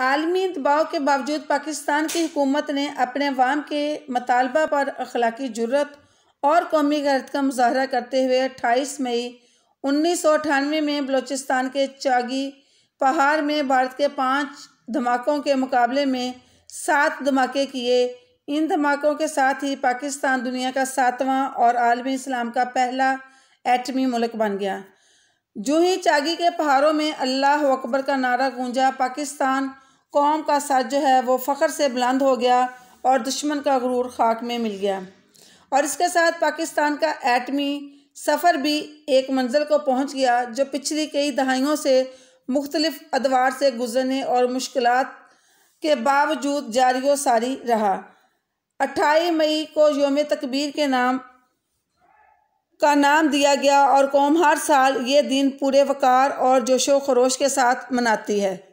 आलमी दबाव के बावजूद पाकिस्तान की हुकूमत ने अपने अवाम के मतालबा पर अखलाकी ज़रूरत और कौमी गैरत का मुजाहरा करते हुए अट्ठाईस मई उन्नीस सौ अठानवे में बलूचिस्तान के चागी पहाड़ में भारत के पाँच धमाकों के मुकाबले में सात धमाके किए। इन धमाकों के साथ ही पाकिस्तान दुनिया का सातवां और आलमी इस्लाम का पहला एटमी मुल्क बन गया। जो ही चागी के पहाड़ों में अल्लाह अकबर का नारा गूंजा पाकिस्तान कौम का सर जो है वो फ़ख्र से बुलंद हो गया और दुश्मन का गुरूर खाक में मिल गया। और इसके साथ पाकिस्तान का एटमी सफ़र भी एक मंजिल को पहुँच गया, जो पिछली कई दहाइयों से मुख्तलिफ़ अदवार से गुजरने और मुश्किल के बावजूद जारी व सारी रहा। अट्ठाईस मई को योम तकबीर के नाम, का नाम दिया गया और कौम हर साल ये दिन पूरे वकार और जोशो खरोश के साथ मनाती है।